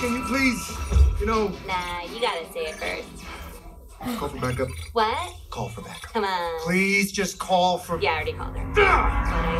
Can you please, you know, Nah, you gotta say it first. call for backup? What? Call for backup. Come on. Please just call for. Yeah, I already called her. Ah!